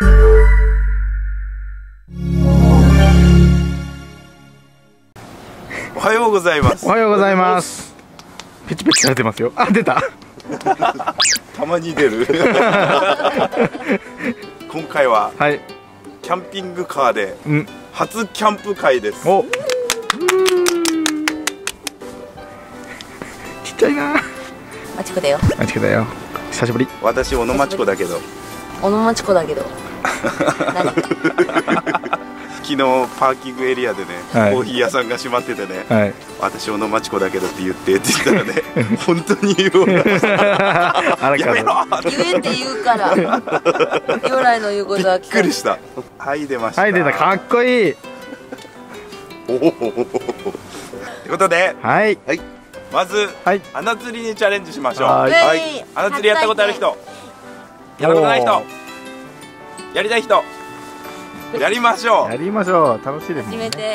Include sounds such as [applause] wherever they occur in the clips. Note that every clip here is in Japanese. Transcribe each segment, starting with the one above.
おはようございます。おはようございます。ペチペチされてますよ。あ出た。たまに出る。[laughs] 今回ははい。キャンピングカーでうん。初キャンプ会です。お。ちっちゃいな。マチコだよ。あちくだよ。久しぶり。私小野町子だけど。小野マチコだけど。何昨日パーキングエリアでね、はい。コーヒー屋さんが閉まっててねはい。私小野町子だけどって言ってって言ったらね [laughs] 本当に言うよあらかやめろ。言えって言うから。[laughs] 由来の言うことはびっくりした。はい出ましたはい出た。かっこいい。おおということではい。まずはい。穴釣りにチャレンジしましょう。はい。はい。穴釣りやったことある人。やったことない人。おやりたい人やりましょう。やりましょう。楽しいですね。初めて。イエ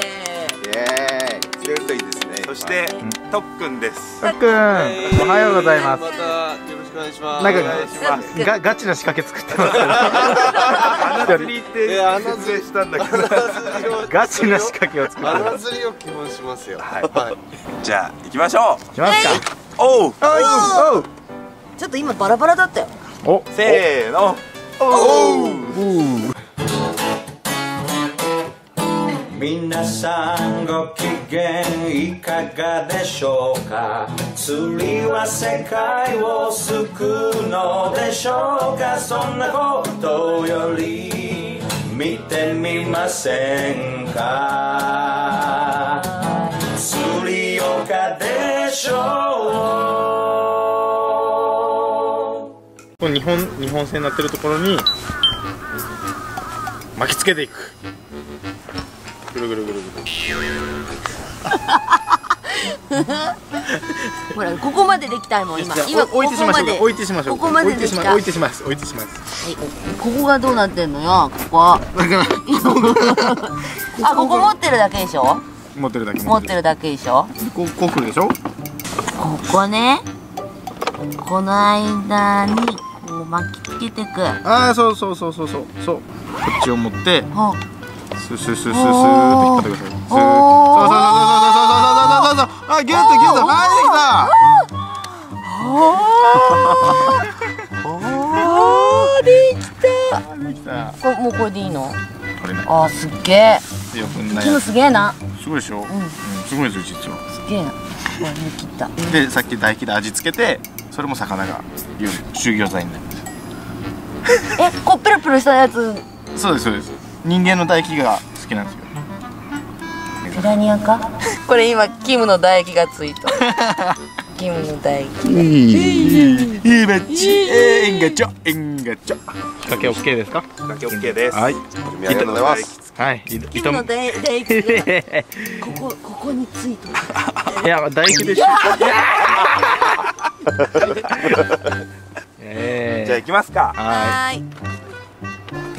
ーイ。釣れるといいですねそしてとっくんです。たっくんおはようございます。またよろしくお願いします。なんかお願いしますがガチな仕掛け作ってますけ穴釣りって説明したんだけどどガチな仕掛けを作ってます穴釣りを基本しますよ。はい。はい。じゃあ行きましょしますか。う。おう。おう。ちょっと今バラバラだったよ。お。おせーの。おう皆さんご機嫌いかがでしょうか？釣りは世界を救うのでしょうか？そんなことより見てみませんか？釣り岡でしょう？この日本日本製になってるところに巻きつけていく。ぐるぐるぐるぐる。[laughs] ほらここまでできたいもん今。今お置いてしましょうここ置いてしましょうここまで置いてしま置いてします。置いてします。はい。ここがどうなってんのよここ [laughs] あここ持ってるだけでしょ？持ってるだけ持ってるだけでしょ？こうこう来るでしょ？ここね。この間にこう巻きつけてく。ああそうそうそうそうそう。そう。こっちを持って。ほスースースースースーって引っ張ってください。スー。そうそうそうそうそうそうそうそうそう。あギュッとギュッと。ああー。できたー。できた。できた。もうこれでいいの？これね。あーすっげえ余分なキムやつ。すげえな。すごいでしょ？うん。すごいですよ実は。すげえな。これ抜きった。でさっき唾液で味付けてそれも魚が修行剤になるえこうプルプルしたやつ。そうですそうです。人間の唾液が好きなんですよ。ピラニアか？[laughs] これ今キムの唾液がついた。キムの唾液いいいいバッチえんがちょえんがちょ仕掛け OK ですかだけ OK ですはいありがとうございますはいキムの唾液がここここについてるいや唾液でしょえじゃあ行きますか。あはい。い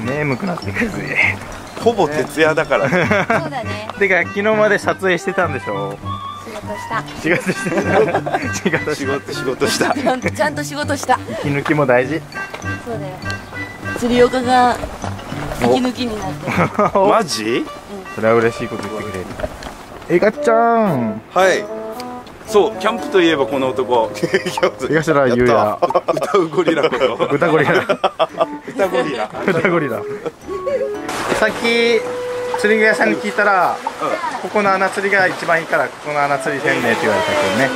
眠くなってくるぜ。ほぼ徹夜だから。ねそうだね。[laughs] てか昨日まで撮影してたんでしょ？仕事した。仕事してた。仕事し仕事仕事した。ちゃんと仕事した。息抜きも大事。そうだよ。釣り岡が息抜きになって。[laughs] マジ？それは嬉しいこと言ってくれる。えがちゃんはいそうキャンプといえばこの男。江頭優也。歌うゴリラこと歌ゴリラ。歌ゴリラ。歌ゴリラ。さっき釣り具屋さんに聞いたら、ここの穴釣りが一番いいからここの穴釣りせんねって言われたけどね。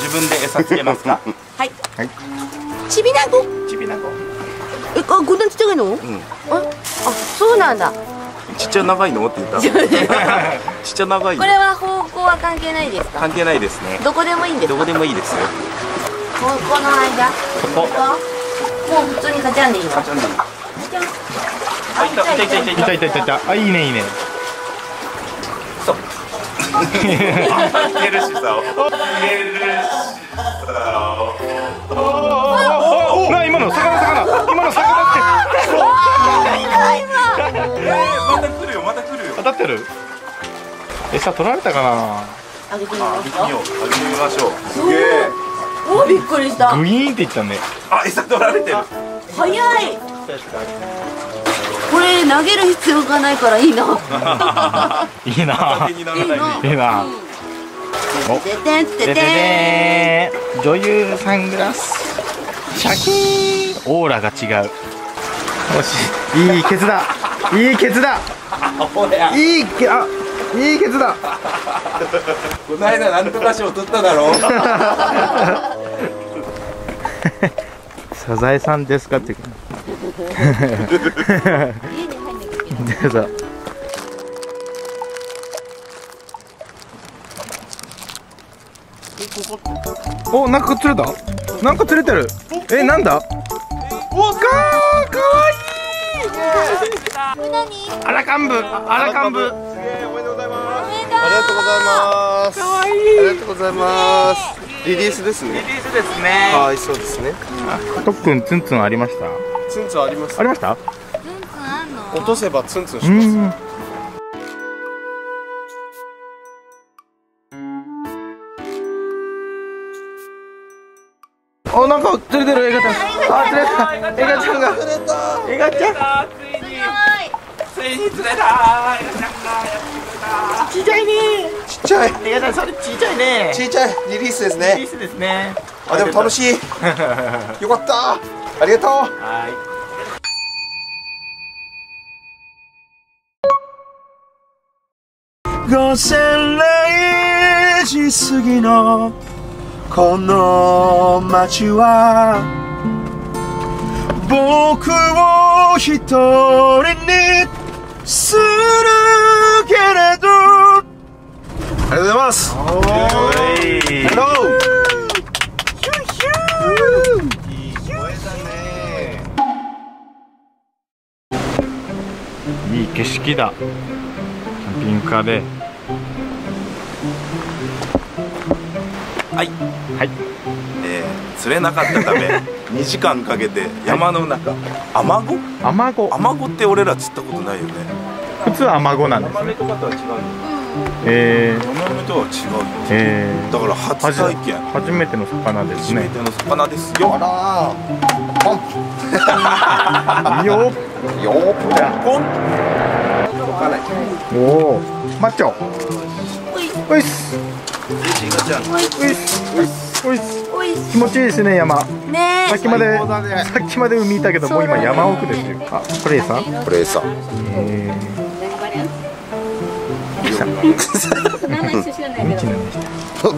自分で餌つけますか？はい。はい。ちびなご。ちびなご。えあこんなちっちゃいの、うん、ああそうなんだ。ちっちゃ長いの？って言った。[laughs] ちっちゃ長いこれは方向は関係ないですか？関係ないですね。どこでもいいんですか？どこでもいいですよ。ここの間。ここ。もう普通にカチャンでいいの？カチャンでいいあいたいたいたいたいたいいたいたいたいた。あいいねいいね。そう。[laughs] 入れるしさ。を入れるし餌取られたかな？あげてみあましょう。すげえ。おびっくりした。グイーンって言ったねあ餌取られてる。早い。これ投げる必要がないからいいな。いいな。いいいな。女優サングラスシャキーンオーラが違うよしいいケツだいいケツだいいケあいいケツだ。この間なんとか賞取っただろ [laughs] サザエさんですかって。[laughs] でさおなんか釣れた？なんか釣れてる。えなんだ？おかーかわいい。アラカンブアラカンブありがとうございます。かわいありがとうございます。リリースですね。リースですね。はいそうですね。とっくんツンツンありました？ツンツンありますありました？落とせばツンツンしうますん。おなんか釣れてるエガちゃん。あ釣れたエガちゃんが。エガちゃん。ついに釣れたちっちゃいねちっちゃいエガちゃんそれちっちゃいね。ちっちゃい。リリースですリーねスですね。あでも楽しい。[laughs] よかった。ありがとう。はい。午前0時過ぎのこの街は僕を一人にするけれど。ありがとうございます。おーい。Hello いい景色だ。キャンピングカーで。はい。はい。えー釣れなかったため [laughs] 2時間かけて山の中。アマゴアマゴアマゴって俺ら釣ったことないよね普通はアマゴなんですね。とかとは違うえー、ヤマメとは違うよえだから初ー、体験。初めての魚ですね。初めての魚ですよ。あいいよらよポンおおマッチョおい。っすエガちゃん。おいっすおいっすおいし気持ちいいですね山。ねさっきまでね。さっきまで海いたけどもう今山奥ですよ。あこれさこれさえ名前一緒知らないけどー、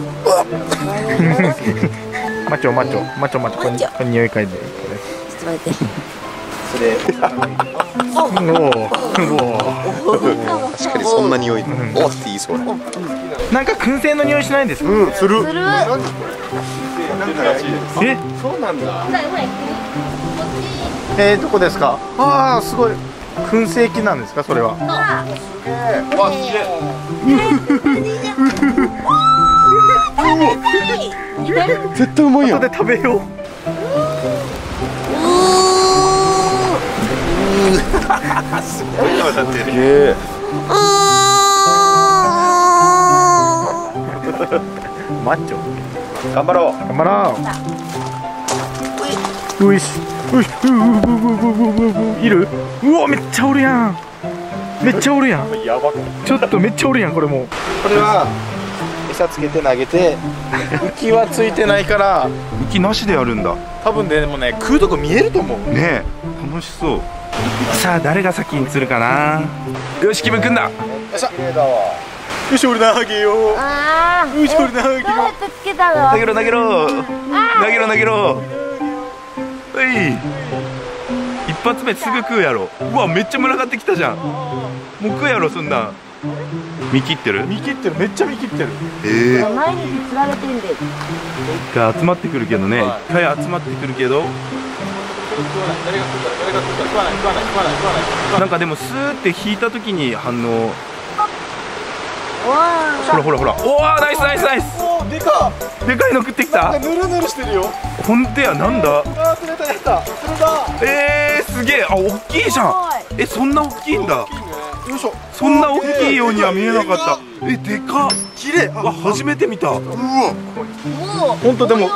マッチョマッチョマッチョマッチョこれマッチョ。これ匂い嗅いでこちょっと待って。れ。おおお確かにそんな匂い。おって言いそうななんか燻製の匂いしないんですか？うんする。する。え？そうなんだ。えー、どこですか？ああすごい燻製機なんですかそれは？わすげえ絶対うまいよ後で食べようすごいのだってるマッチョ頑張ろう頑張ろうういしういういる。うわめっちゃおるやん。めっちゃおるやん。ちょっとめっちゃおるやんこれも。これは餌つけて投げて浮きはついてないから浮きなしでやるんだ。多分ねでもね食うとこ見えると思う。ね楽しそう。さあ誰が先に釣るかな。よし気分くんだ。よっしゃ。よし俺投げよう。あよし俺投げよう。投げろ投げろ。投げろ投げろ。はい。一発目すぐ食うやろ。うわめっちゃ群がってきたじゃん。もう食うやろそんなん。見切ってる？見切ってる。めっちゃ見切ってる。ええ毎日釣られてんで。が集まってくるけどね。い。っぱい集まってくるけど。なんかでもスーって引いた時に反応。ほらほらほら。おおナイスナイスナイスでかでかいの食ってきた？ぬるぬるしてるよ。ほんとや。なんだ？あー釣れたやった。釣れた。えー、すげえ。あ大きいじゃん。えそんな大きいんだ？よいしょ。そんな大きいようには見えなかった。えでかっ。綺麗。わ初めて見た。うわ。本当でも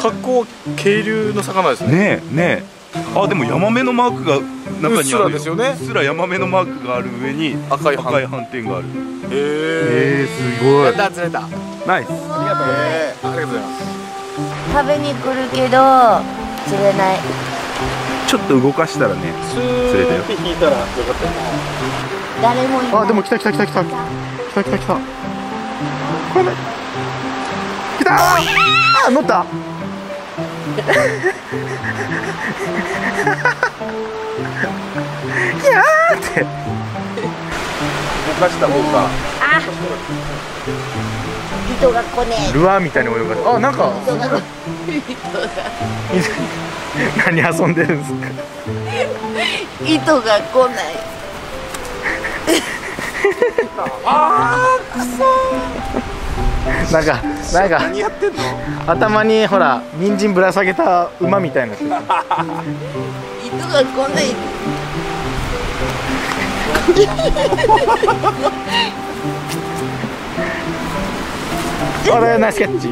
格好渓流の魚ですね。ねえねえ。あでもヤマメのマークが中にあるうっすらですよね。うっすらヤマメのマークがある上に赤い斑。赤い斑点がある。へえー、すごやいった釣れたナイスありがとうねありがとうございます。食べに来るけど釣れない。ちょっと動かしたらね釣れたよ。引いたらよかった。よ誰もいない。あでも来た来た来た来た。来た来た来た。これね。来たあ乗った。[laughs] いやーって。動かした方が糸が来ねルアーみたいに泳がすあなんか。え糸が何遊んでるんですか？糸が来ない。なんかなんか何やってんの頭にほら人参ぶら下げた馬みたいな。糸が来ないれナイスキャッチ。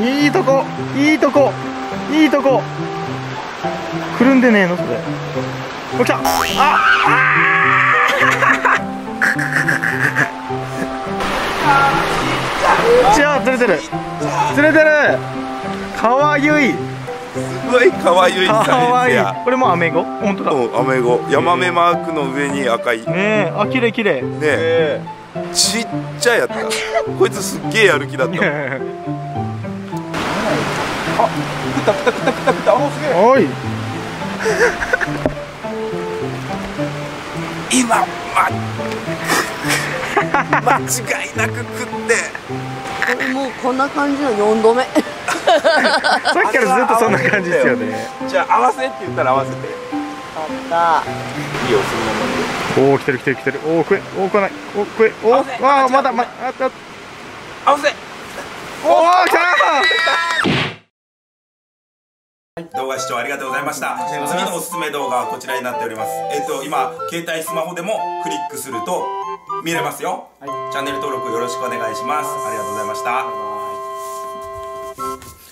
いいとこ。いいとこ。いいとこ。くるんでねえのそれ。お来た。ああ違う釣れてる。釣れてる。かわゆい。すごいかわゆいかわいい。やこれもアメゴ本当だ。ねうんアメゴヤマメマークの上に赤い。ねえ。あ綺麗綺麗。えちっちゃいやった。こいつすっげえやる気だった。もん食った食った食った食った食った。おすげえ。おい。今ま間違いなく食って。これもうこんな感じの4度目。[laughs] さっきからずっとそんな感じですよね。じゃあ合わせって言ったら合わせて。いあっいよそのままでおお来てる来てる来てる。おお食えおお食わない。お食えお合わせわあまだまだあった合わせおお来た動画視聴ありがとうございました。次のおすすめ動画はこちらになっております。えっと今携帯スマホでもクリックすると見れますよ、チャンネル登録よろしくお願いします。ありがとうございました